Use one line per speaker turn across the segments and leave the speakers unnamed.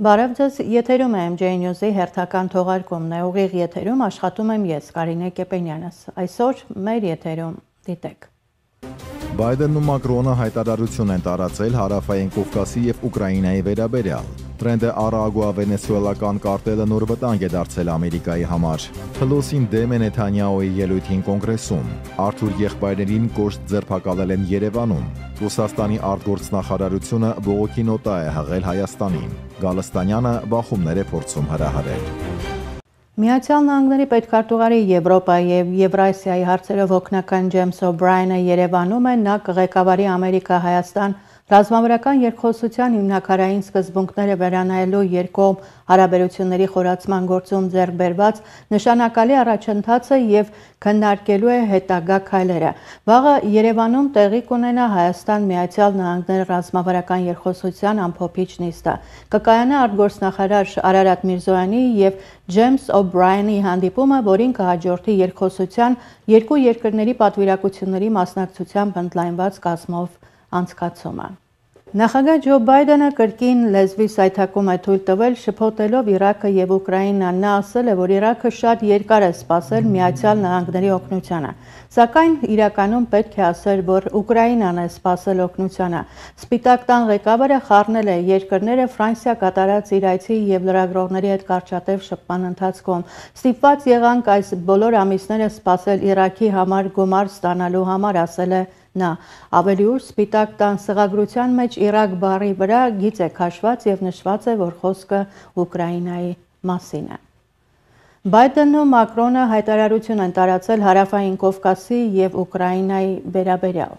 Բարև ձեզ, եթերում է MJ News-ի հերթական թողարկումն է։ Ուղիղ եթերում աշխատում եմ ես, Կարինե Կեպենյանս։ Այսօր մեր եթերում դիտեք։
Բայդենն ու Մակրոնը հայտարարություն են տարածել հարավային Կովկասի եւ Ուկրաինայի վերաբերյալ։ Տրենդը Արագուա վենեսուելական կարտելը նոր վտանգ է դարձել Ամերիկայի համար։ Փլոսին դեմ է Նեթանյահուի ելույթին կոնգրեսում։ Արթուր եղբայրներին կոշտ ձերբակալել են Երևանում։ Ռուսաստանի արտգործնախարարությունը բողոքի նոտա է հղել Հայաստանին։ Գալստանյանը բախումներ է փորձում հրահարել։
Միացյալ Նահանգների պետքարտուղարի Եվրոպայի եւ Եվրասիայի հարցերով օգնական Ջեյմս Օբրայնը Երևանում է, նա կղեկավարի Ամերիկա-Հայաստան Ռազմավարական երկխոսության հիմնակարային սկզբունքները վերանայելու երկկողմ հարաբերությունների խորացման գործում ձեռք բերված նշանակալի առաջընթացը եւ քննարկելու է հետագա քայլերը։ Վաղը Երևանում տեղի կունենա Հայաստան Միացյալ Նահանգներ ռազմավարական երկխոսության ամփոփիչ նիստը։ Կկայանա արտգործնախարար Արարատ Միրզոյանի եւ Ջեյմս Օբրայանի հանդիպումը, որին կհաջորդի երկխոսության երկու երկրների պատվիրակությունների մասնակցությամբ ընդլայնված կազմով անցկացումը։ Նախագահ Ջո Բայդենը կրկին լեզվի սայթակում է թույլ տվել շփոթելով Իրաքը եւ Ուկրաինան։ Նա ասել է, որ Իրաքը շատ երկար է սպասել Միացյալ Նահանգների օգնությանը, սակայն իրականում պետք է ասել, որ Ուկրաինան է սպասել օգնությանը։ Սպիտակ տան ղեկավարը խառնել է երկրները Ֆրանսիա կատարած իր այցի եւ լրագրողների հետ կարճատև շփման ընթացքում։ Ստիպված եղանք այս բոլոր ամիսները սպասել Իրաքի համար գումար ստանալու համար, ասել է Նա ավելի ուշ Սպիտակ տան սղագրության մեջ Իրաք բառի վրա գիծ է քաշված եւ նշված է, որ խոսքը Ուկրաինայի մասին է։ Բայդենն ու Մակրոնը հայտարարություն են տարածել հարավային Կովկասի եւ Ուկրաինայի վերաբերյալ։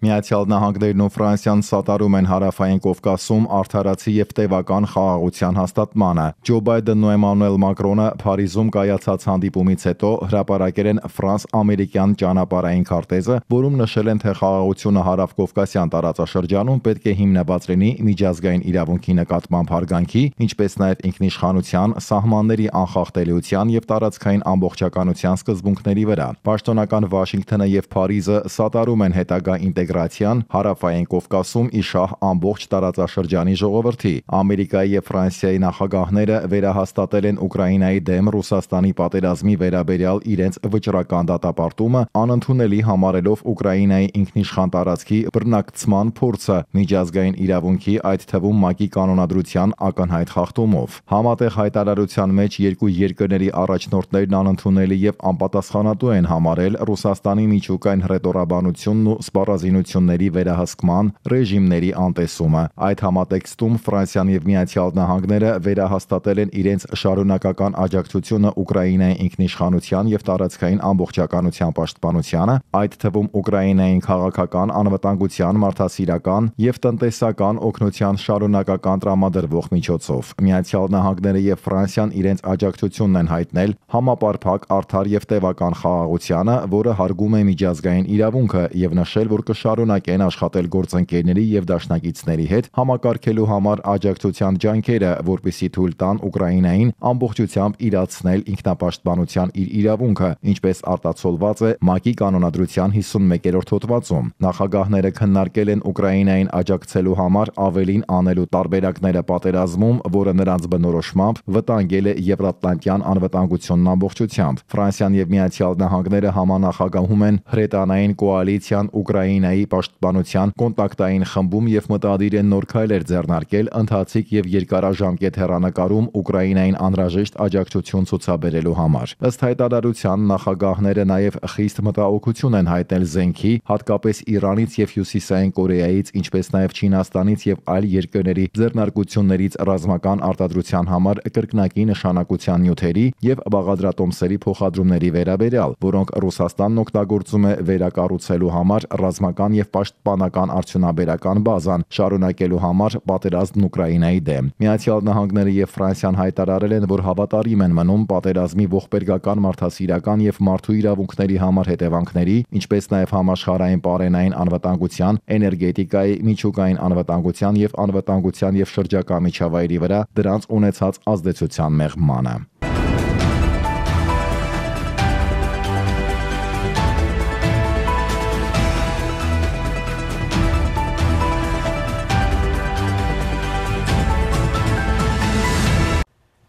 Միացյալ Նահանգներն ու Ֆրանսիան սատարում են հարավային Կովկասում արդարացի եւ տևական խաղաղության հաստատմանը։ Ջո Բայդենն ու Էմանուել Մակրոնը Փարիզում կայացած հանդիպումից հետո հրապարակել են ֆրանս-ամերիկյան ճանապարհային քարտեզը, որում նշել են, թե խաղաղությունը հարավ-կովկասյան տարածաշրջանում պետք է հիմնված լինի միջազգային իրավունքի նկատմամբ հարգանքի, ինչպես նաեւ ինքնիշխանության, սահմանների անխախտելիության եւ տարածքային ամբողջականության սկզբունքների վրա։ Պաշտոնական Վաշինգտոնը եւ Փարիզը սատարում են հետագա ինտեգրացիան ինտեգրացիան հարավային Կովկասում իշահ ամբողջ տարածաշրջանի ժողովրդի։ Ամերիկայի եւ Ֆրանսիայի նախագահները վերահաստատել են Ուկրաինայի դեմ Ռուսաստանի պատերազմի վերաբերյալ իրենց վճռական դատապարտումը, անընդունելի համարելով Ուկրաինայի ինքնիշխան տարածքի բռնակցման փորձը միջազգային իրավունքի, այդ թվում ՄԱԿ-ի կանոնադրության ակնհայտ խախտումով։ Համատեղ հայտարարության մեջ երկու երկրների առաջնորդներն անընդունելի եւ անպատասխանատու են համարել Ռուսաստանի միջուկային հռետորաբանությունն ու սպառազինությունը օգնությունների վերահսկման ռեժիմների անտեսումը։ Այդ համատեքստում Ֆրանսիան եւ Միացյալ Նահանգները վերահաստատել են իրենց շարունակական աջակցությունը Ուկրաինայի ինքնիշխանության եւ տարածքային ամբողջականության պաշտպանությանը, այդ թվում Ուկրաինային քաղաքական անվտանգության, մարդասիրական եւ տնտեսական օգնության շարունակական տրամադրվող միջոցով։ Միացյալ Նահանգները եւ Ֆրանսիան իրենց աջակցությունն են հայտնել համապարփակ, արդար եւ տևական խաղաղությանը, որը հարգում է միջազգային իրավունքը եւ նշել, որ կշ կշարունակեն աշխատել գործընկերների եւ դաշնակիցների հետ համակարգելու համար աջակցության ջանքերը, որպիսի թույլ տան Ուկրաինային ամբողջությամբ իրացնել ինքնապաշտպանության իր իրավունքը, ինչպես արտացոլված է ՄԱԿ-ի կանոնադրության 51-րդ հոդվածում։ Նախագահները քննարկել են Ուկրաինային աջակցելու համար ավելին անելու տարբերակները պատերազմում, որը նրանց բնորոշմամբ վտանգել է Եվրատլանտյան անվտանգությունն ամբողջությամբ։ Ֆրանսիան եւ Միացյալ Նահանգները համանախագահում են հրետանային կոալիցիան Ուկրաինայի Ուկրաինայի պաշտպանության կոնտակտային խմբում եւ մտադիր են նոր քայլեր ձեռնարկել ընթացիկ եւ երկարաժամկետ հերանեկարում Ուկրաինային անհրաժեշտ աջակցություն ցուցաբերելու համար։ Ըստ հայտարարության նախագահները նաեւ խիստ մտահոգություն են հայտնել զենքի, հատկապես Իրանից եւ Հյուսիսային Կորեայից, ինչպես նաեւ Չինաստանից եւ այլ երկրների ձեռնարկություններից ռազմական արտադրության համար կրկնակի նշանակության նյութերի եւ բաղադրատոմսերի փոխադրումների վերաբերյալ, որոնք Ռուսաստանն օգտագործում է վերակառուցելու համար ռազմական ռազմական եւ պաշտպանական արդյունաբերական բազան շարունակելու համար պատերազմն Ուկրաինայի դեմ։ Միացյալ Նահանգները եւ Ֆրանսիան հայտարարել են, որ հավատարիմ են մնում պատերազմի ողբերգական մարդասիրական եւ մարդու իրավունքների համար հետևանքների, ինչպես նաեւ համաշխարհային պարենային անվտանգության, էներգետիկայի, միջուկային անվտանգության եւ անվտանգության եւ շրջակա միջավայրի վրա դրանց ունեցած ազդեցության մեղմանը։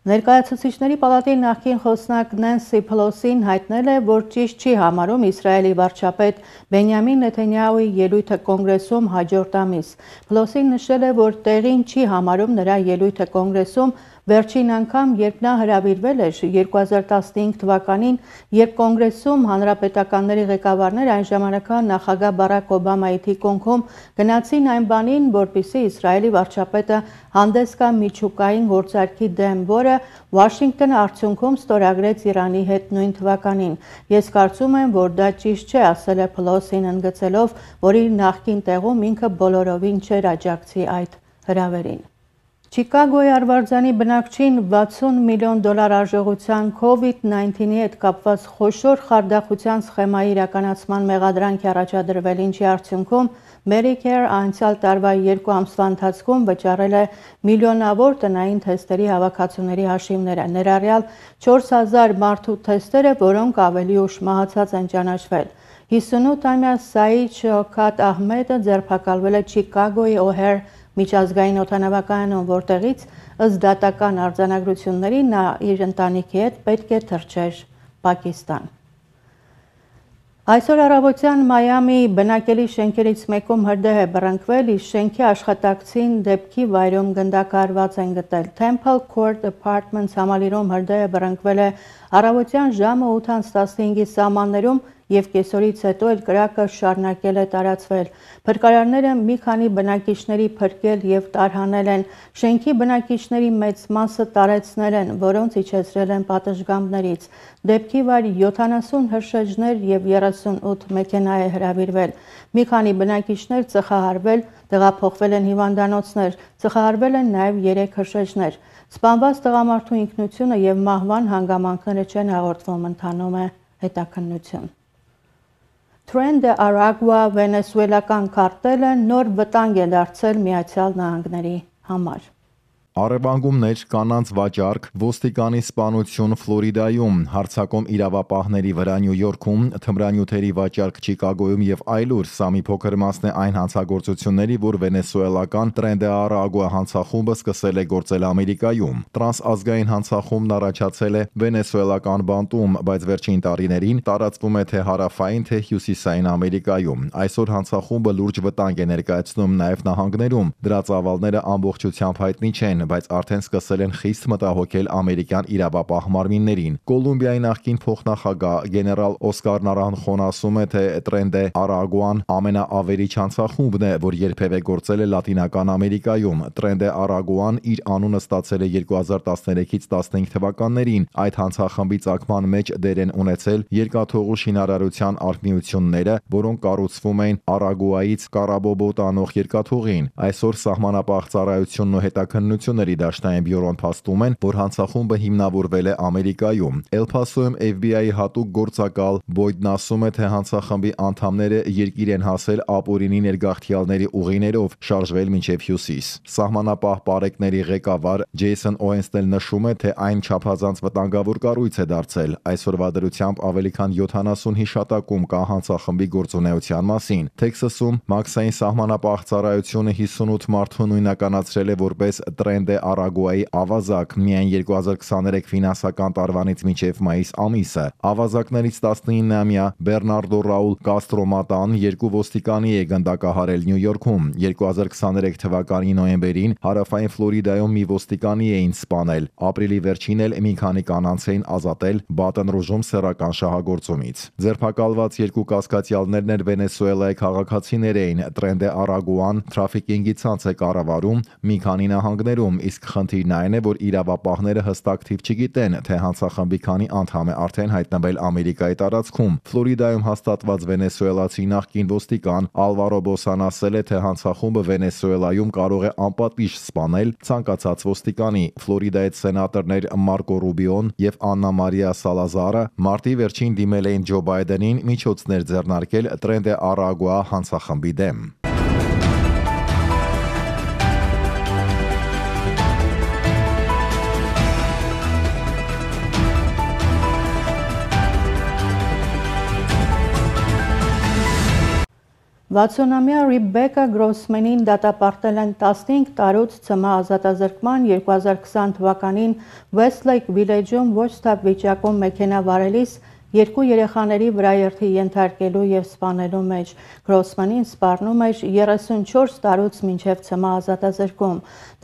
Ներկայացուցիչների պալատի նախկին խոսնակ Նենսի Փլոսին հայտնել է, որ ճիշտ չի համարում Իսրայելի վարչապետ Բենյամին Նեթանյահուի ելույթը կոնգրեսում հաջորդ ամիս։ Փլոսին նշել է, որ տեղին չի համարում նրա ելույթը կոնգրեսում Վերջին անգամ, երբ նա հրավիրվել էր 2015 թվականին, երբ կոնգրեսում հանրապետականների ղեկավարները այն ժամանակվա նախագահ Բարակ Օբամայի թիկունքում գնացին այն բանին, որպիսի Իսրայելի վարչապետը հանդես կա միջուկային գործարքի դեմ, որը Վաշինգտոնը արդյունքում ստորագրեց Իրանի հետ նույն թվականին։ Ես կարծում եմ, որ դա ճիշտ չէ, ասել է Փլոսին ընդգծելով, որ իր նախկին տեղում ինքը բոլորովին չէր աջակցի այդ հրավերին։ Չիկագոյի Արվարձանի բնակչին 60 միլիոն դոլար արժողության COVID-19-ի հետ կապված խոշոր խարդախության սխեմայի իրականացման մեղադրանք առաջադրվել, ինչի արդյունքում Medicare անցյալ տարվա երկու ամսվա ընթացքում վճարել է միլիոնավոր տնային թեստերի հավաքածուների հաշիվները, ներառյալ 4000 մարդու թեստերը, որոնք ավելի ուշ մահացած են ճանաչվել։ 58-ամյա Սաիդ Շոքատ Ահմեդը ձերբակալվել է Չիկագոյի Օհեր միջազգային օթանավակայանում, որտեղից ըստ դատական արձանագրությունների նա իր ընտանիքի հետ պետք է թռչեր Պակիստան։ Այսօր առավոտյան Մայամի բնակելի շենքերից մեկում հրդեհ է բռնկվել, իսկ շենքի աշխատակցին դեպքի վայրում գնդակահարված են գտել։ Temple Court Apartments համալիրում հրդեհը բռնկվել է առավոտյան ժամը 8:15-ի սահմաններում եւ կեսօրից հետո էլ կրակը շարունակել է տարածվել։ Փրկարարները մի քանի բնակիչների փրկել եւ տարհանել են։ Շենքի բնակիչների մեծ մասը տարեցնել են, որոնց իջեցրել են պատշգամբներից։ Դեպքի վայր 70 հրշեջներ եւ 38 մեքենա է հրավիրվել։ Մի քանի բնակիչներ ծխահարվել, տեղափոխվել են հիվանդանոցներ, ծխահարվել են նաեւ 3 հրշեջներ։ Սպանված տղամարդու ինքնությունը եւ մահվան հանգամանքները չեն հաղորդվում, ընթանում է հետաքննություն։ De Aragua վենեսուելական կարտելը նոր վտանգ է դարձել Միացյալ Նահանգների համար։
Արևանգումներ, կանանց վաճառք, ոստիկանի սպանություն Ֆլորիդայում, հարցակում իրավապահների վրա Նյու Յորքում, թմրանյութերի վաճառք Չիկագոյում եւ այլուր, սա մի փոքր մասն է այն հանցագործությունների, որ վենեսուելական Տրենդե Արագուա հանցախումբը սկսել է գործել Ամերիկայում։ Տրանսազգային հանցախումբն առաջացել է վենեսուելական բանտում, բայց վերջին տարիներին տարածվում է թե հարավային, թե հյուսիսային Ամերիկայում։ Այսօր հանցախումբը լուրջ վտանգ է ներկայացնում նաեւ նահանգներում։ Դրա ծավալները ամբողջությամբ հայտնի չեն, են, բայց արդեն սկսել են խիստ մտահոգել ամերիկյան իրավապահ մարմիններին։ Կոլումբիայի նախկին փոխնախագահ գեներալ Օսկար Նարանխոն ասում է, թե Տրենդե Արագուան ամենաավերիչ հանցախումբն է, որ երբևէ գործել է Լատինական Ամերիկայում։ Տրենդե Արագուան իր անունը ստացել է 2013-ից 15 թվականներին։ Այդ հանցախմբի ցակման մեջ դեր են ունեցել երկաթողու շինարարության արհմիությունները, որոնք կառուցվում էին Արագուայից Կարաբոբո տանող երկաթողին։ Այսօր սահմանապահ ծառայությունն ու հետաքննությունը Իշխանությունների դաշնային բյուրոն փաստում են, որ հանցախումբը հիմնավորվել է Ամերիկայում։ El Paso-ում FBI-ի հատուկ գործակալ Բոյդն ասում է, թե հանցախմբի անդամները երկիր են հասել ապօրինի ներգաղթյալների ուղիներով շարժվել մինչև հյուսիս։ Սահմանապահ բարեկների ղեկավար Ջեյսոն Օենստել նշում է, թե այն չափազանց վտանգավոր կառույց է դարձել։ Այսօրվա դրությամբ ավելի քան 70 հիշատակում կա հանցախմբի գործունեության մասին։ Տեքսասում Մաքսային սահմանապահ ծառայությունը 58 մարդու նույնականացրել է որպես տրեն Է Արագուայի ավազակ միայն 2023 ֆինանսական տարվանից մինչև մայիս ամիսը։ Ավազակներից 19-ամյա Բեռնարդո Ռաուլ Կաստրոմատան երկու ոստիկանի է գնդակահարել Նյու Յորքում։ 2023 թվականի նոյեմբերին հարավային Ֆլորիդայում մի ոստիկանի էին սպանել։ Ապրիլի վերջին էլ մի քանի կանանց էին ազատել Բատն Ռուժում սեռական շահագործումից։ Ձերբակալված երկու կասկածյալներն էլ Վենեսուելայի քաղաքացիներ էին։ Տրենդե Արագուան թրաֆիկինգի ցանց է կառավարում մի քանի նահանգներում Իրանում, իսկ խնդիրն այն է, որ իրավապահները հստակ թիվ չգիտեն, թե հանցախմբի քանի անդամ է արդեն հայտնվել Ամերիկայի տարածքում։ Ֆլորիդայում հաստատված վենեսուելացի նախկին ոստիկան Ալվարո Բոսան ասել է, թե հանցախումբը Վենեսուելայում կարող է անպատիժ սպանել ցանկացած ոստիկանի։ Ֆլորիդայից սենատորներ Մարկո Ռուբիոն եւ Աննա Մարիա Սալազարը մարտի վերջին դիմել էին Ջո Բայդենին միջոցներ ձեռնարկել Տրենդե Արագուա հանցախմբի դեմ։
60-ամյա Ռիբեկա Գրոսմենին դատապարտել են 15 տարուց ցմահ ազատազրկման 2020 թվականին Westlake Village-ում ոչ ստապ վիճակում մեքենա վարելիս երկու երեխաների վրա երթի ենթարկելու եւ սպանելու մեջ Գրոսմանին սպառնում էր 34 տարուց մինչև ցմահ ազատազրկում։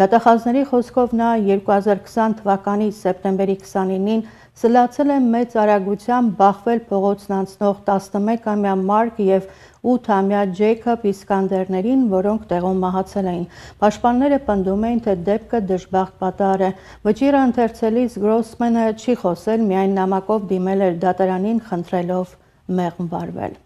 Դատախազների խոսքով նա 2020 թվականի սեպտեմբերի 29-ին սլացել է մեծ արագությամբ բախվել փողոցն անցնող 11-ամյա Մարկ եւ 8-ամյա Ջեյքոբ Իսկանդերներին, որոնք տեղում մահացել էին։ Պաշտպանները պնդում էին, թե դեպքը դժբախտ պատահար է։ Վճիռը ընթերցելիս Գրոսմենը չի խոսել, միայն նամակով դիմել էր դատարանին խնդրելով մեղմ վարվել։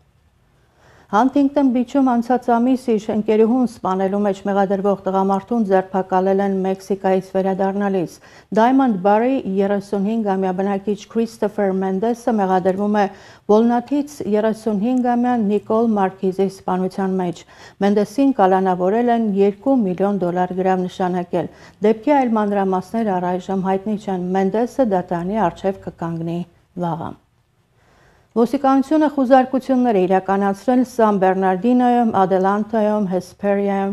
Հանտինգտոն Բիչում անցած ամիս իր ընկերուհուն սպանելու մեջ մեղադրվող տղամարդուն ձերբակալել են Մեքսիկայից վերադառնալիս։ Diamond Bar-ի 35-ամյա բնակիչ Քրիստոֆեր Մենդեսը մեղադրվում է Բոլնաթից 35-ամյա Նիկոլ Մարքիզի սպանության մեջ։ Մենդեսին կալանավորել են 2 միլիոն դոլար գրավ նշանակել։ Դեպքի այլ մանրամասներ առայժմ հայտնի չեն։ Մենդեսը դատարանի արչև կկանգնի վաղը։ Ոստիկանությունը խուզարկություններ է իրականացրել Սան Բեռնարդինոյում, Ադելանտայում, Հեսպերիայում,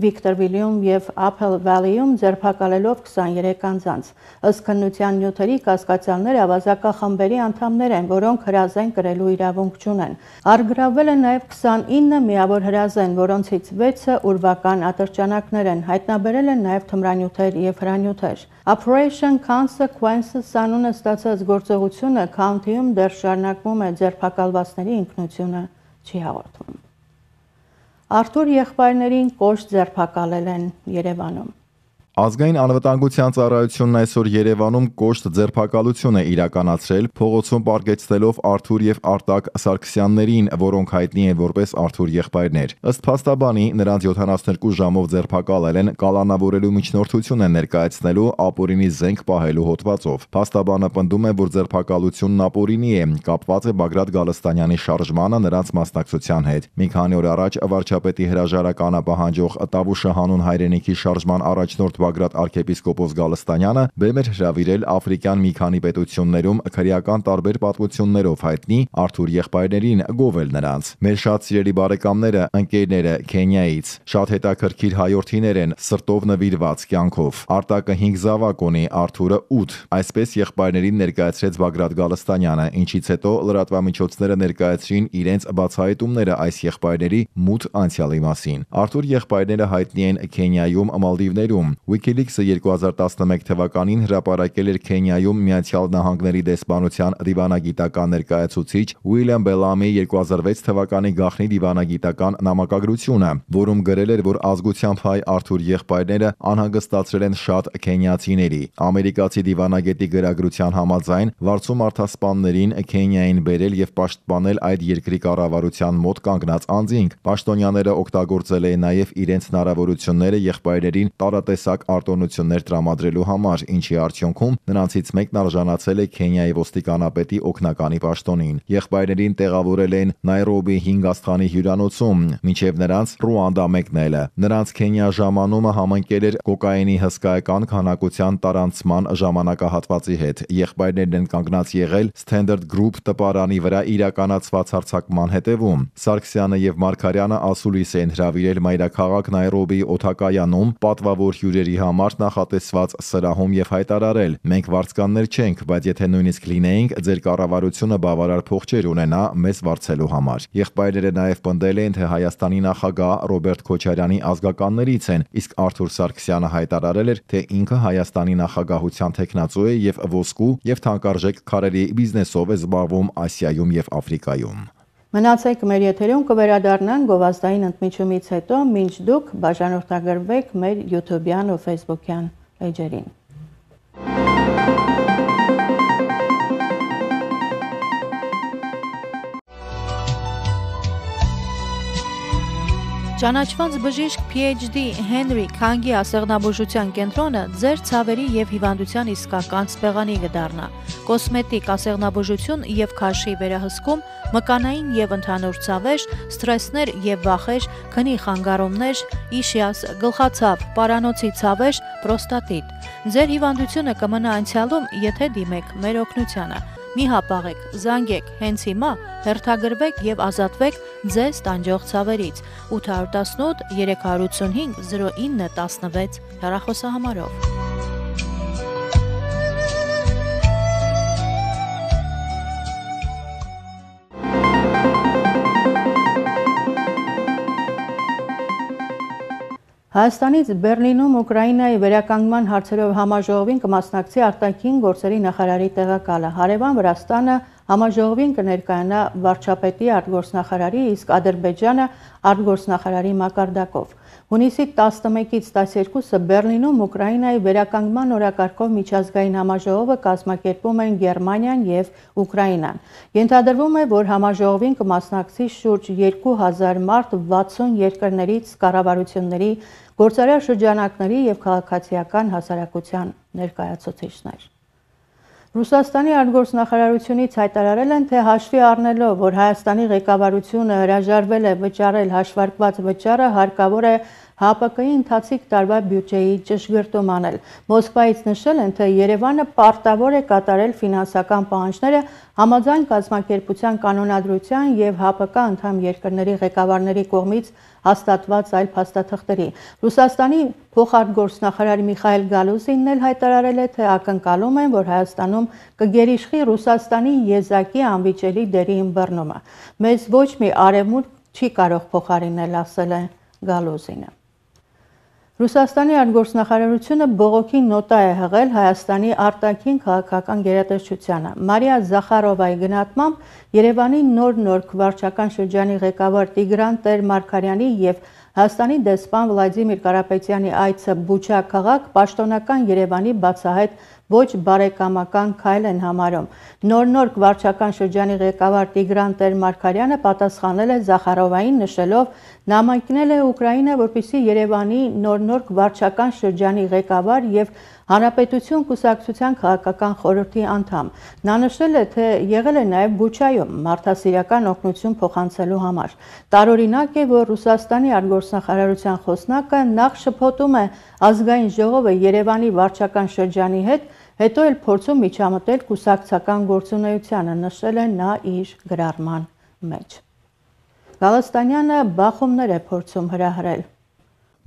Վիկտորվիլիում եւ Apple Valley-ում ձերբակալելով 23 անձանց։ Ըստ քննության նյութերի կասկածյալները ավազակախմբերի անդամներ են, որոնք հրազեն կրելու իրավունք չունեն։ Արգրավել են նաեւ 29 միավոր հրազեն, որոնցից 6-ը ուրվական ատրճանակներ են։ Հայտնաբերել են նաեւ թմրանյութեր եւ հրանյութեր։ Operation Consequences անունը ստացած գործողությունը քաունթիում դեռ շարունակվում է ձերբակալվածների ինքնությունը չի հաղորդվում։ Արթուր եղբայրներին կոշտ ձերբակալել են Երևանում։
Ազգային անվտանգության ծառայությունն այսօր Երևանում կոշտ ձերբակալություն է իրականացրել, փողոցում պարգեցնելով Արթուր եւ Արտակ Սարգսյաններին, որոնք հայտնի են որպես Արթուր եղբայրներ։ Ըստ փաստաբանի, նրանց 72 ժամով ձերբակալել են կալանավորելու միջնորդություն են ներկայացնելու ապօրինի զենք պահելու հոդվածով։ Փաստաբանը պնդում է, որ ձերբակալությունն ապօրինի է, կապված է Բագրատ Գալստանյանի շարժմանը նրանց մասնակցության հետ։ Մի քանի օր առաջ վարչապետի հրաժարականը պահանջող Տավուշը հանուն հայրենիքի շարժման առաջնորդ Բագրատ arczepiskopos Գալստանյանը բեմ էր հրավիրել աֆրիկյան մի քանի պետություններում քրեական տարբեր պատմություններով հայտնի Արթուր եղբայրներին գովել նրանց։ Մեր շատ սիրելի բարեկամները, ընկերները Քենիայից շատ հետաքրքիր հայորդիներ են, սրտով նվիրված կյանքով։ Արտակը 5 զավակ ունի, Արթուրը 8։ Այսպես եղբայրներին ներկայացրեց Բագրատ Գալստանյանը, ինչից հետո լրատվամիջոցները ներկայացրին իրենց բացահայտումները այս եղբայրների մութ անցյալի մասին։ Արթուր եղբայրները հայտնի են Քենիայում, Մալդիվներում։ WikiLeaks-ը 2011 թվականին հրապարակել էր Քենիայում Միացյալ Նահանգների դեսպանության դիվանագիտական ներկայացուցիչ Ուիլյամ Բելամի 2006 թվականի գաղտնի դիվանագիտական նամակագրությունը, որում գրել էր, որ ազգությամբ հայ Արթուր եղբայրները անհանգստացրել են շատ քենիացիների։ Ամերիկացի դիվանագետի գրագրության համաձայն վարձում արտասպաններին Քենիային բերել եւ պաշտպանել այդ երկրի կառավարության մոտ կանգնած անձինք։ Պաշտոնյաները օգտագործել էին նաեւ իրենց հնարավորությունները եղբայրերին տարատեսակ տարբերակ արտոնություններ տրամադրելու համար, ինչի արդյունքում նրանցից մեկն արժանացել է Քենիայի ոստիկանապետի օկնականի պաշտոնին։ Եղբայրներին տեղավորել են Նայրոբի 5 աստղանի հյուրանոցում, մինչև նրանց Ռուանդա մեկնելը։ Նրանց Քենիա ժամանումը համընկել էր կոկաինի հսկայական քանակության տարանցման ժամանակահատվածի հետ։ Եղբայրներն են կանգնած եղել Standard Group տպարանի վրա իրականացված հարձակման հետևում։ Սարգսյանը եւ Մարկարյանը ասուլիս են հրավիրել մայրաքաղաք Նայրոբի օթակայանում պատվավոր հյուրերի ծրագրերի համար նախատեսված սրահում եւ հայտարարել. Մենք վարձկաններ չենք, բայց եթե նույնիսկ լինեինք, ձեր կառավարությունը բավարար փող չէր ունենա մեզ վարձելու համար։ Եղբայրները նաեւ պնդել են, թե Հայաստանի նախագահ Ռոբերտ Քոչարյանի ազգականներից են, իսկ Արթուր Սարգսյանը հայտարարել էր, թե ինքը Հայաստանի նախագահության տեխնացու է եւ ոսկու եւ թանկարժեք քարերի բիզնեսով է զբաղվում Ասիայում եւ Աֆրիկայում։
Մնացեք մեր եթերում կվերադառնան գովազդային ընդմիջումից հետո, մինչ դուք բաժանորդագրվեք մեր YouTube-յան ու Facebook-յան էջերին։ Ճանաչված բժիշկ PhD Henry Քանգի ասեղնաբուժության կենտրոնը ձեր ցավերի եւ հիվանդության իսկական սպեղանի կդառնա։ Կոսմետիկ ասեղնաբուժություն եւ քաշի վերահսկում, մկանային եւ ընդհանուր ցավեր, սթրեսներ եւ վախեր, քնի խանգարումներ, իշիաս, գլխացավ, պարանոցի ցավեր, պրոստատիտ։ Ձեր հիվանդությունը կմնա անցյալում, եթե դիմեք մեր օգնությանը։ Մի հապաղեք, զանգեք, հենց հիմա հերթագրվեք եւ ազատվեք ձեզ տանջող ցավերից 818 385 0916 հեռախոսահամարով։ Հայաստանից Բեռլինում Ուկրաինայի վերականգնման հարցերով համաժողովին կմասնակցի արտաքին գործերի նախարարի տեղակալը։ Հարևան Վրաստանը Համաժողովին կներկայանա վարչապետի արտգործնախարարի, իսկ Ադրբեջանը արտգործնախարարի մակարդակով։ Հունիսի 11-ից 12-ը Բեռլինում Ուկրաինայի վերականգնման օրակարգով միջազգային համաժողովը կազմակերպում են Գերմանիան եւ Ուկրաինան։ Ենթադրվում է, որ համաժողովին կմասնակցի շուրջ 2000 մարդ 60 երկրներից կառավարությունների, գործարար շրջանակների եւ քաղաքացիական հասարակության ներկայացուցիչներ։ Ռուսաստանի արտգործնախարարությունից հայտարարել են, թե հաշվի առնելով, որ Հայաստանի ղեկավարությունը հրաժարվել է վճարել հաշվարկված վճարը, հարկավոր է ՀԱՊԿ-ի ընթացիկ տարվա բյուջեի ճշգրտում անել։ Մոսկվայից նշել են, թե Երևանը պարտավոր է կատարել ֆինանսական պահանջները համաձայն կազմակերպության կանոնադրության եւ ՀԱՊԿ անդամ երկրների ղեկավարների կողմից հաստատված այլ փաստաթղթերի։ Ռուսաստանի փոխարտգործնախարար Միխայել Գալուզինն էլ հայտարարել է, թե ակնկալում են, որ Հայաստանում կգերիշխի Ռուսաստանի եզակի անվիճելի դերի ըմբռնումը։ Մեզ ոչ մի արևմուտք չի կարող փոխարինել, ասել է Գալուզինը։ Ռուսաստանի արտգործնախարարությունը բողոքի նոտա է հղել Հայաստանի արտաքին քաղաքական գերատեսչությանը։ Մարիա Զախարովայի գնահատմամբ Երևանի նոր-նոր քվարչական շրջանի ղեկավար Տիգրան Տեր-Մարկարյանի եւ Հայաստանի դեսպան Վլադիմիր Կարապետյանի այցը Բուչա քաղաք պաշտոնական Երևանի բացահայտ ոչ բարեկամական քայլ են համարում։ Նոր-նոր վարչական շրջանի ղեկավար Տիգրան Տեր-Մարկարյանը պատասխանել է Զախարովային նշելով նամակնել է Ուկրաինա, որպիսի Երևանի նոր-նոր վարչական շրջանի ղեկավար եւ Հանրապետություն կուսակցության քաղաքական խորհրդի անդամ։ Նա նշել է, թե եղել է նաև Բուչայում մարդասիրական օգնություն փոխանցելու համար։ Տարօրինակ է, որ Ռուսաստանի արտգործնախարարության խոսնակը նախ շփոթում է ազգային ժողովը Երևանի վարչական շրջանի հետ, հետո էլ փորձում միջամտել կուսակցական գործունեությանը, նշել է նա իր գրառման մեջ։ Գալստանյանը բախումներ է փորձում հրահրել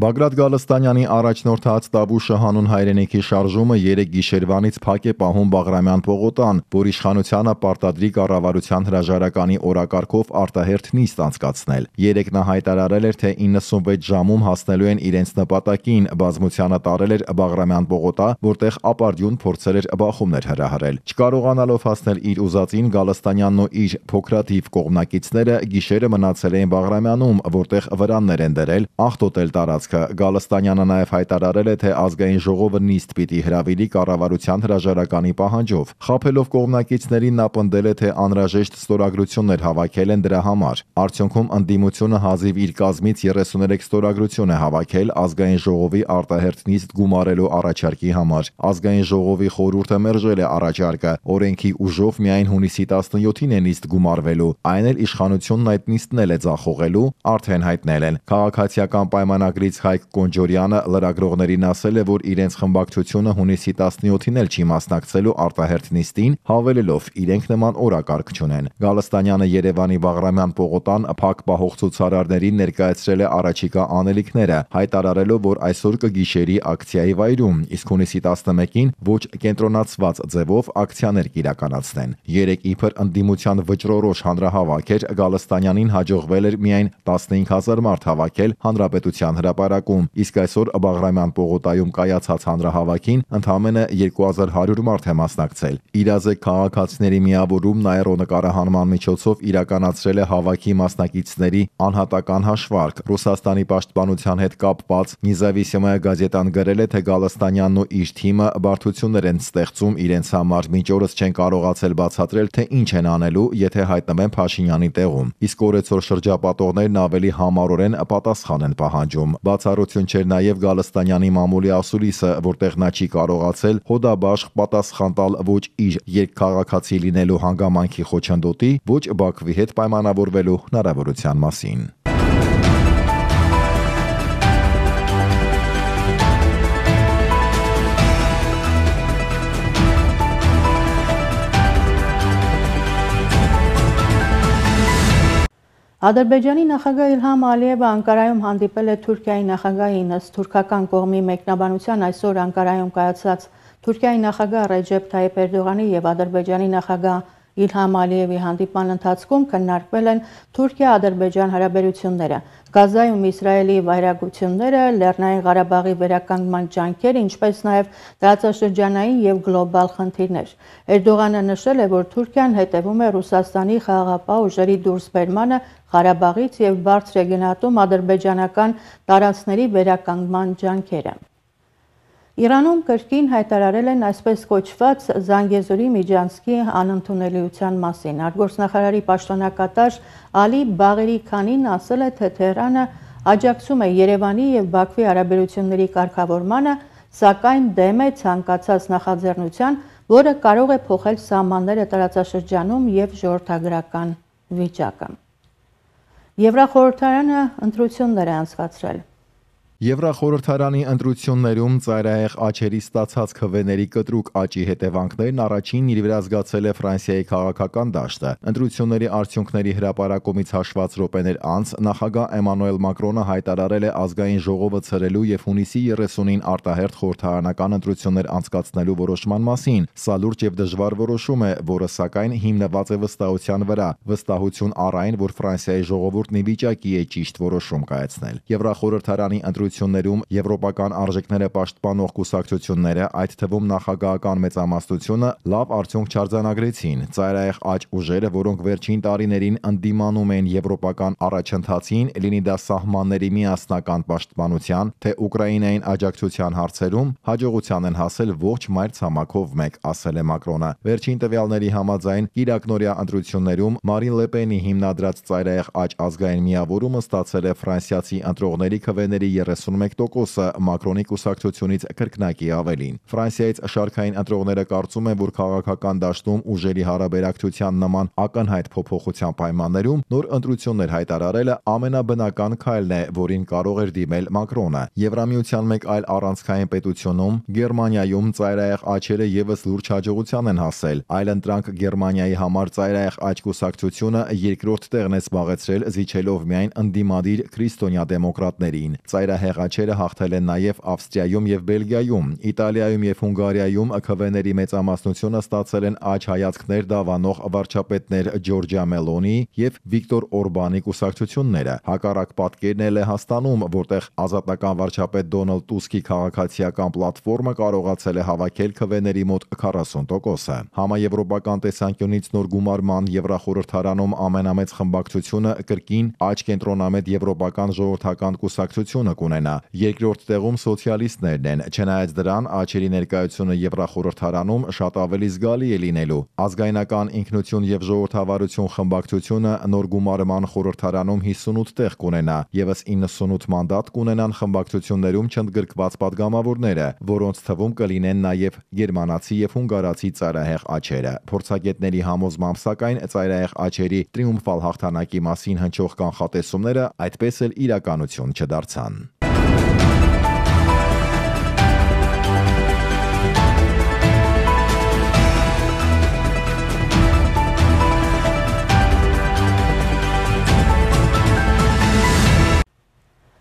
Բագրատ Գալստանյանի առաջնորդած Տավուշը հանուն հայրենիքի շարժումը 3 գիշերվանից փակ է պահում Բաղրամյան պողոտան, որ իշխանությանը պարտադրի կառավարության հրաժարականի օրակարգով արտահերթ նիստ անցկացնել։ Երեք նա հայտարարել էր, թե 96 ժամում հասնելու են իրենց նպատակին, բազմությանը տարել էր Բաղրամյան պողոտա, որտեղ ապարդյուն փորձել էր բախումներ հրահրել։ Չկարողանալով հասնել իր ուզածին, Գալստանյանն ու իր փոքրաթիվ կողմնակիցները գիշերը մնացել էին Բաղրամյանում, որտեղ վրաններ են դրել, աղտոտել տարածք տարածքը։ Գալստանյանը նաև հայտարարել է, թե ազգային ժողովը նիստ պիտի հրավիրի կառավարության հրաժարականի պահանջով։ Խափելով կողմնակիցներին նա պնդել է, թե անհրաժեշտ ստորագրություններ հավաքել են դրա համար։ Արդյունքում ընդդիմությունը հազիվ իր կազմից 33 ստորագրություն է հավաքել ազգային ժողովի արտահերթ նիստ գումարելու առաջարկի համար։ Ազգային ժողովի խորհուրդը մերժել է առաջարկը։ Օրենքի ուժով միայն հունիսի 17-ին է նիստ գումարվելու։ Այն էլ իշխանությունն այդ նիստն էլ է ձախողելու, արդեն հայտնել են։ Քաղաքացիական պայմանագրից Հայկ Կոնջորյանը լրագրողներին ասել է, որ իրենց խմբակցությունը հունիսի 17-ին էլ չի մասնակցելու արտահերթ նիստին, հավելելով իրենք նման օրակարգ չունեն։ Գալստանյանը Երևանի Բաղրամյան պողոտան փակ պահող ցուցարարներին ներկայացրել է առաջիկա անելիքները, հայտարարելով, որ այսօր կգիշերի ակցիայի վայրում, իսկ հունիսի 11-ին ոչ կենտրոնացված ձևով ակցիաներ կիրականացնեն։ Երեք իբր ընդդիմության վճռորոշ հանրահավաք էր Գալստանյանին հաջողվել էր միայն 15000 մարդ հավաքել հանրապետության հրապարակ հրապարակում, իսկ այսօր Բաղրամյան պողոտայում կայացած հանրահավաքին ընդամենը 2100 մարդ է մասնակցել։ Իրազեկ քաղաքացիների միավորումն աերոնկարահանման միջոցով իրականացրել է հավաքի մասնակիցների անհատական հաշվարկ։ Ռուսաստանի պաշտպանության հետ կապված Նիզավիսիմայա գազետան գրել է, թե Գալստանյանն ու իր թիմը բարդություններ են ստեղծում իրենց համար, մինչ օրս չեն կարողացել բացատրել, թե ինչ են անելու, եթե հայտնվեն Փաշինյանի տեղում։ Իսկ օրեցօր շրջապատողներն ավելի համառորեն պատասխան են պահանջում։ բացառություն չէր նաև Գալստանյանի մամուլի ասուլիսը, որտեղ նա չի կարողացել հոդաբաշխ պատասխան տալ ոչ իր երկքաղաքացի լինելու հանգամանքի խոչընդոտի, ոչ Բաքվի հետ պայմանավորվելու հնարավորության մասին։
Ադրբեջանի նախագահ Իլհամ Ալիևը Անկարայում հանդիպել է Թուրքիայի նախագահին ըստ թուրքական կողմի մեկնաբանության այսօր Անկարայում կայացած Թուրքիայի նախագահ Ռեջեփ Թայիպ Էրդողանի եւ Ադրբեջանի նախագահ Իլհամ Ալիևի հանդիպման ընթացքում քննարկվել են Թուրքիա-Ադրբեջան հարաբերությունները, Գազայում Իսրայելի վայրագությունները, Լեռնային Ղարաբաղի վերականգնման ջանքերը, ինչպես նաև տարածաշրջանային եւ գլոբալ խնդիրներ։ Էրդողանը նշել է, որ Թուրքիան հետևում է Ռուսաստանի խաղաղապահ ուժերի դուրսբերմանը Ղարաբաղից եւ բարձր է գնահատում ադրբեջանական տարածքների վերականգնման ջանքերը։ Իրանում կրկին հայտարարել են այսպես կոչված Զանգեզուրի Միջանցքի անընդունելիության մասին։ Արտգործնախարարի պաշտոնակատար Ալի Բաղերի Քանին ասել է, թե Թեհրանը աջակցում է Երևանի եւ Բաքվի հարաբերությունների կարգավորմանը, սակայն դեմ է ցանկացած նախաձեռնության, որը կարող է փոխել սահմանները տարածաշրջանում եւ ժողովրդագրական վիճակը։ Եվրախորհրդարանը ընտրություններ է անցկացրել։
Եվրախորհրդարանի ընտրություններում ծայրահեղ աչերի ստացած քվեների կտրուկ աճի հետևանքներն առաջին իր վրա զգացել է Ֆրանսիայի քաղաքական դաշտը։ Ընտրությունների արդյունքների հրապարակումից հաշված րոպեներ անց նախագահ Էմանուել Մակրոնը հայտարարել է ազգային ժողովը ցրելու եւ հունիսի 30-ին արտահերթ խորհրդարանական ընտրություններ անցկացնելու որոշման մասին։ Սա լուրջ եւ դժվար որոշում է, որը սակայն հիմնված է վստահության վրա։ Վստահություն առ այն, որ Ֆրանսիայի ժողովուրդն ի վիճակի է ճիշտ որոշում կայացնել։ Եվրախորհրդարանի ընտրությունները ընտրություններում եվրոպական արժեքները պաշտպանող կուսակցությունները, այդ թվում նախագահական մեծամասնությունը, լավ արդյունք չարձանագրեցին։ Ծայրահեղ աճ ուժերը, որոնք վերջին տարիներին ընդդիմանում են եվրոպական առաջընթացին, լինի դա սահմանների միասնական պաշտպանության, թե Ուկրաինային աջակցության հարցերում, հաջողության են հասել ողջ մայր ցամաքով մեկ, ասել է Մակրոնը։ Վերջին տվյալների համաձայն Իրակնորիա ընտրություններում Մարին Լեպենի հիմնադրած ծայրահեղ աճ ազգային միավորումը ստացել է ֆրանսիացի ընտրողների քվեների 31%-ը Մակրոնի կուսակցությունից կրկնակի ավելին։ Ֆրանսիայից շարքային ընտրողները կարծում են, որ քաղաքական դաշտում ուժերի հարաբերակցության նման ակնհայտ փոփոխության պայմաններում նոր ընտրություններ հայտարարելը ամենաբնական քայլն է, որին կարող էր դիմել Մակրոնը։ Եվրամիության մեկ այլ առանցքային պետությունում Գերմանիայում ծայրահեղ աճերը եւս լուրջ հաջողության են հասել։ Այլընտրանք Գերմանիայի համար ծայրահեղ աճ կուսակցությունը երկրորդ տեղն է զբաղեցրել, զիջելով միայն ընդդիմադիր քրիստոնյա դեմոկրատներին։ Ծայրահեղ հեղաչերը հաղթել են նաև Ավստրիայում եւ Բելգիայում, Իտալիայում եւ Հունգարիայում ԿՎՆ-երի մեծամասնությունը ստացել են աճ հայացքներ դավանող վարչապետներ Ջորջիա Մելոնի եւ Վիկտոր Օրբանի կուսակցությունները։ Հակառակ պատկերն է Լեհաստանում, որտեղ ազատական վարչապետ Դոնալդ Տուսկի քաղաքացիական պլատֆորմը կարողացել է հավաքել ԿՎՆ-երի մոտ 40%-ը։ Համաեվրոպական տեսանկյունից նոր գումարման Եվրախորհրդարանում ամենամեծ խմբակցությունը կրկին աճ կենտրոնամետ Եվրոպական ժողովրդական կուսակցությունը կունենա կունենա։ Երկրորդ տեղում սոցիալիստներն են, չնայած դրան աչերի ներկայությունը Եվրախորհրդարանում շատ ավելի զգալի է լինելու։ Ազգայնական ինքնություն եւ ժողովրդավարություն խմբակցությունը նոր գումարման խորհրդարանում 58 տեղ կունենա, եւս 98 մանդատ կունենան խմբակցություններում չընդգրկված падգամավորները, որոնց թվում կլինեն նաեւ գերմանացի եւ հունգարացի ծայրահեղ աչերը։ Փորձագետների համոզմամբ սակայն ծայրահեղ աչերի տրիումֆալ հաղթանակի մասին հնչող կանխատեսումները այդպես էլ իրականություն չդարձան։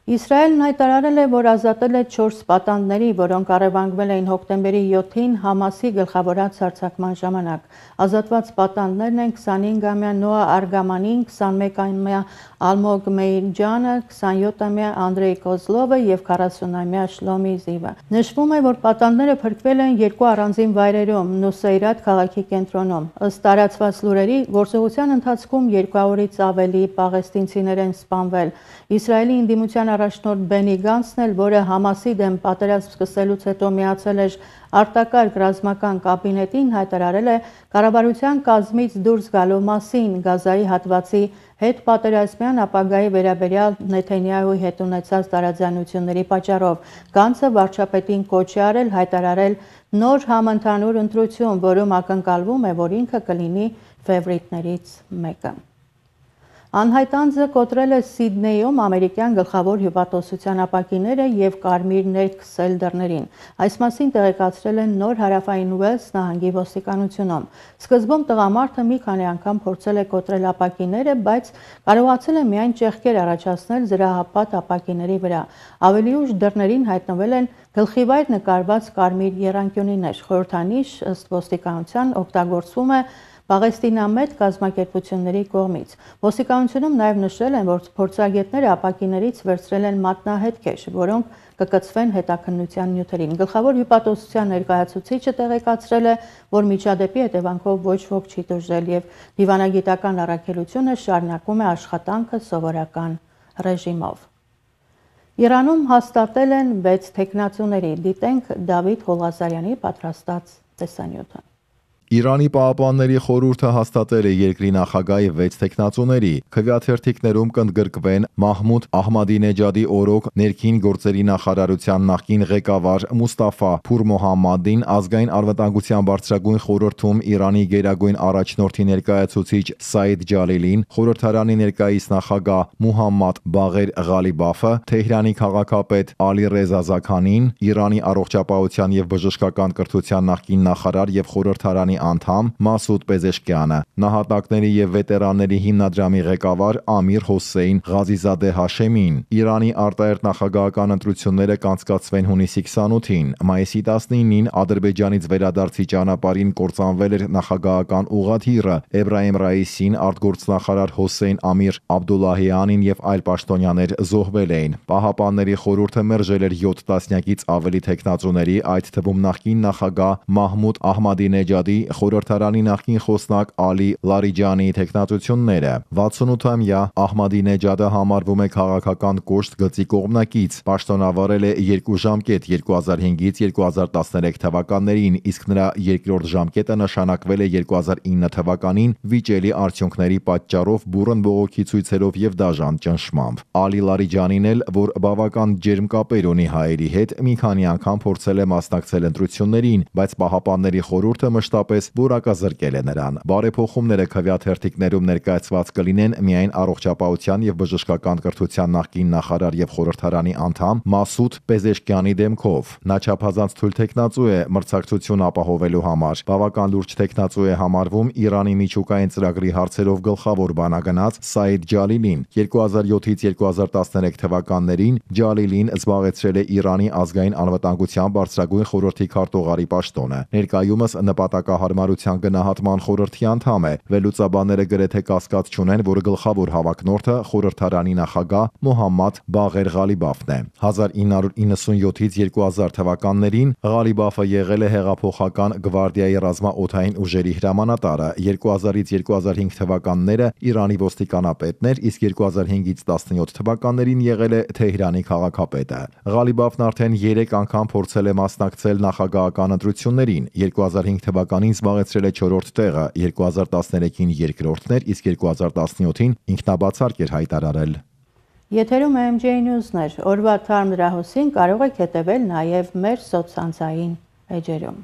Իսրայելն հայտարարել է, որ ազատել է 4 պատանդների, որոնք առևանգվել էին հոկտեմբերի 7-ին Համասի գլխավորած հարձակման ժամանակ։ Ազատված պատանդներն են 25-ամյա Նոա Արգամանին, 21-ամյա Ալմոգ Մեյջանը, 27-ամյա Անդրեյ Կոզլովը եւ 40-ամյա Շլոմի Զիվը։ Նշվում է, որ պատանդները փրկվել են երկու առանձին վայրերում՝ Նուսեյրատ քաղաքի կենտրոնում։ Ըստ տարածված լուրերի, գործողության ընթացքում 200-ից ավելի պաղեստինցիներ են սպանվել։ Իսրայելի ինդիմության առաջնորդ Բենի Գանսն էլ, որը Համասի դեմ պատերազմ սկսելուց հետո միացել էր արտակարգ ռազմական կաբինետին, հայտարարել է կառավարության կազմից դուրս գալու մասին. Գազայի հատվածի հետ պատերազմյան ապագայի վերաբերյալ Նեթանյահուի հետ ունեցած տարաձայնությունների պատճառով։ Գանցը վարչապետին կոչ է արել հայտարարել նոր համընդհանուր ընտրություն, որում ակնկալվում է, որ ինքը կլինի ֆևրիտներից մեկը։ Անհայտ անձը կոտրել է Սիդնեյում ամերիկյան գլխավոր հյուպատոսության ապակիները եւ կարմիր ներքսել դռներին։ Այս մասին տեղեկացրել են նոր հարավային Ուելս նահանգի ոստիկանությունում։ Սկզբում տղամարդը մի քանի անգամ փորձել է կոտրել ապակիները, բայց կարողացել է միայն ճեղքեր առաջացնել զրահապատ ապակիների վրա։ Ավելի ուշ դռներին հայտնվել են գլխիվայր նկարված կարմիր երանգյունիներ։ Խորհրդանիշ ըստ ոստիկանության օգտագործվում է Պաղեստինամետ կազմակերպությունների կողմից։ Ոստիկանությունում նաև նշել են, որ փորձագետները ապակիներից վերցրել են մատնահետքեր, որոնք կկցվեն հետաքննության նյութերին։ Գլխավոր հյուպատոսության ներկայացուցիչը տեղեկացրել է, որ միջադեպի հետևանքով ոչ ոք չի դժել եւ դիվանագիտական առաքելությունը շարունակում է աշխատանքը սովորական ռեժիմով։ Իրանում հաստատել են 6 տեխնացուների։ Դիտենք Դավիթ Ղոլազարյանի պատրաստած տեսանյութը։
Իրանի Պահապանների խորհուրդը հաստատել է երկրի նախագահի 6 տեխնացուների։ Քվեաթերթիկներում կընդգրկվեն Մահմուդ Ահմադինեջադի օրոք ներքին գործերի նախարարության նախկին ղեկավար Մուստաֆա Փուր Մոհամմադին, ազգային անվտանգության բարձրագույն խորհրդում Իրանի գերագույն առաջնորդի ներկայացուցիչ Սայիդ Ջալիլին, խորհրդարանի ներկայիս նախագահ Մուհամմադ Բաղեր Ղալիբաֆը, Թեհրանի քաղաքապետ Ալի Ռեզա Զաքանին, Իրանի առողջապահության եւ բժշկական կրթության նախկին նախարար եւ խորհրդարանի անդամ Մասուդ Պեզեշկյանը, նահատակների եւ վետերանների հիմնադրամի ղեկավար Ամիր Հոսեյն Ղազիզադե Հաշեմին։ Իրանի արտահերտ նախագահական ընտրությունները կանցկացվեն հունիսի 28-ին։ Մայիսի 19-ին Ադրբեջանից վերադարձի ճանապարհին կործանվել էր նախագահական ուղաթիռը։ Էբրահիմ Ռայիսին, արտգործնախարար Հոսեյն Ամիր Աբդուլլահյանին եւ այլ պաշտոնյաներ զոհվել էին։ Պահապանների խորհուրդը մերժել էր 7 տասնյակից ավելի տեխնացուների, այդ թվում նախկին նախագահ Մահմուդ Ահմադինեջադի խորհրդարանի նախկին խոսնակ Ալի Լարիջանի տեխնատությունները 68-ամյա Ահմադինեջադը համարվում է քաղաքական կոշտ գծի կողմնակից, պաշտոնավարել է երկու ժամկետ 2005-ից 2013 թվականներին, իսկ նրա երկրորդ ժամկետը նշանակվել է 2009 թվականին վիճելի արդյունքների պատճառով բուրըն բողոքի ցույցերով եւ դաժան ճնշմամբ։ Ալի Լարիջանին էլ, որ բավական ջերմ կապեր ունի հայերի հետ, մի քանի անգամ փորձել է մասնակցել ընտրություններին, բայց պահապանների խորհուրդը մշտապես ևս որակազրկել է նրան։ Բարեփոխումները քվեաթերթիկներում ներկայացված կլինեն միայն առողջապահության եւ բժշկական կրթության նախկին նախարար եւ խորհրդարանի անդամ Մասուդ Պեզեշկյանի դեմքով։ Նա չափազանց թույլ տեխնացու է մրցակցություն ապահովելու համար։ Բավական լուրջ տեխնացու է համարվում Իրանի միջուկային ծրագրի հարցերով գլխավոր բանագնաց Սայիդ Ջալիլին։ 2007-ից 2013 թվականներին Ջալիլին զբաղեցրել է Իրանի ազգային անվտանգության բարձրագույն խորհրդի քարտուղարի պաշտոնը։ Ներկայումս նպատակահար հարմարության գնահատման խորհրդի անդամ է։ Վերլուծաբանները գրեթե կասկած չունեն, որ գլխավոր հավակնորդը խորհրդարանի նախագահ Մոհամմադ Բաղեր Ղալիբաֆն է։ 1997-ից 2000 թվականներին Ղալիբաֆը եղել է հեղափոխական գվարդիայի ռազմաօթային ուժերի հրամանատարը։ 2000-ից 2005 թվականները Իրանի ոստիկանապետն էր, իսկ 2005-ից 17 թվականներին եղել է Թեհրանի քաղաքապետը։ Ղալիբաֆն արդեն 3 անգամ փորձել է մասնակցել նախագահական ընտրություններին։ 2005 թվականին զբաղեցրել է 4-րդ տեղը, 2013-ին երկրորդն էր, իսկ 2017-ին ինքնաբացարկ էր հայտարարել։
Եթերում MJ News-ներ, օրվա թարմ դրահոսին կարող եք հետևել նաև մեր սոցցանցային էջերում։